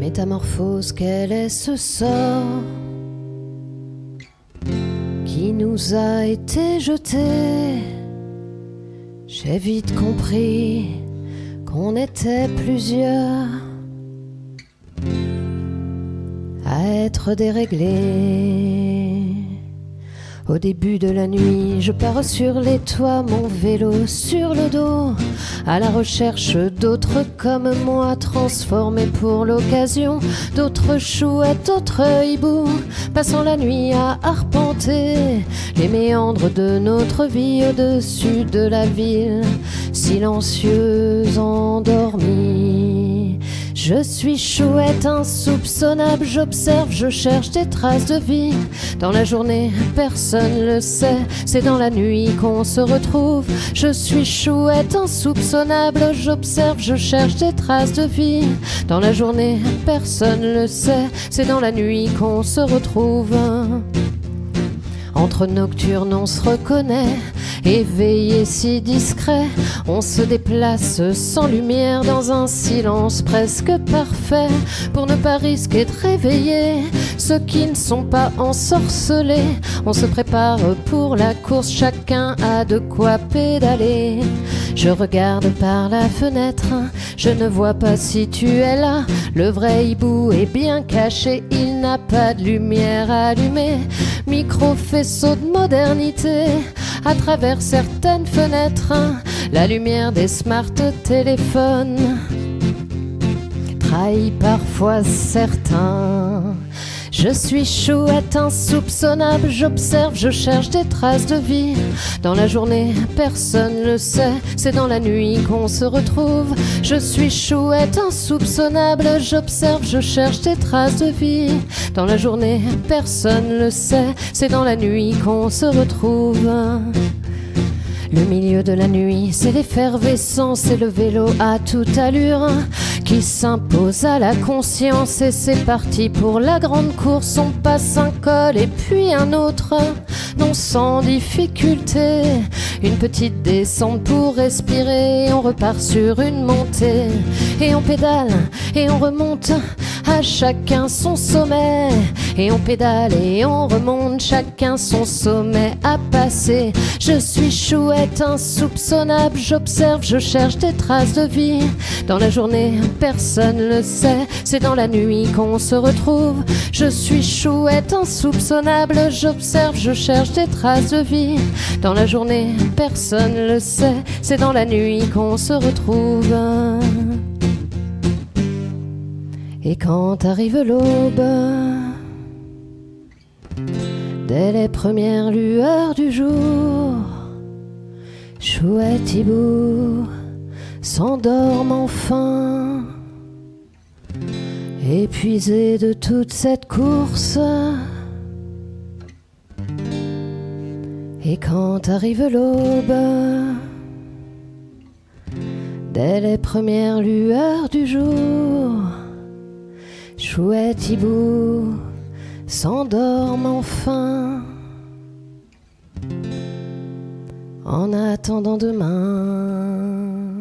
Métamorphose, quel est ce sort qui nous a été jeté J'ai vite compris qu'on était plusieurs à être déréglés. Au début de la nuit, je pars sur les toits, mon vélo sur le dos, à la recherche d'autres comme moi, transformés pour l'occasion, d'autres chouettes, d'autres hiboux, passant la nuit à arpenter les méandres de notre vie au-dessus de la ville, silencieuse, endormie. Je suis chouette, insoupçonnable, j'observe, je cherche des traces de vie. Dans la journée, personne le sait, c'est dans la nuit qu'on se retrouve. Je suis chouette, insoupçonnable, j'observe, je cherche des traces de vie. Dans la journée, personne le sait, c'est dans la nuit qu'on se retrouve. Entre nocturnes, on se reconnaît, éveillé si discret, on se déplace sans lumière dans un silence presque parfait pour ne pas risquer de réveiller ceux qui ne sont pas ensorcelés. On se prépare pour la course, chacun a de quoi pédaler. Je regarde par la fenêtre, je ne vois pas si tu es là. Le vrai hibou est bien caché, il n'a pas de lumière allumée. Micro faisceau de modernité à travers certaines fenêtres, la lumière des smart téléphones trahit parfois certains. Je suis chouette, insoupçonnable, j'observe, je cherche des traces de vie. Dans la journée, personne ne sait, c'est dans la nuit qu'on se retrouve. Je suis chouette, insoupçonnable, j'observe, je cherche des traces de vie. Dans la journée, personne ne sait, c'est dans la nuit qu'on se retrouve. Le milieu de la nuit, c'est l'effervescence et le vélo à toute allure qui s'impose à la conscience et c'est parti pour la grande course. On passe un col et puis un autre, non sans difficulté. Une petite descente pour respirer, on repart sur une montée et on pédale et on remonte à chacun son sommet. Et on pédale et on remonte, chacun son sommet à passer. Je suis chouette, insoupçonnable, j'observe, je cherche des traces de vie. Dans la journée, personne le sait, c'est dans la nuit qu'on se retrouve. Je suis chouette, insoupçonnable, j'observe, je cherche des traces de vie. Dans la journée, personne le sait, c'est dans la nuit qu'on se retrouve. Et quand arrive l'aube, dès les premières lueurs du jour, chouette hibou s'endorme enfin, épuisé de toute cette course. Et quand arrive l'aube, dès les premières lueurs du jour, Chouette hibou s'endorme enfin en attendant demain.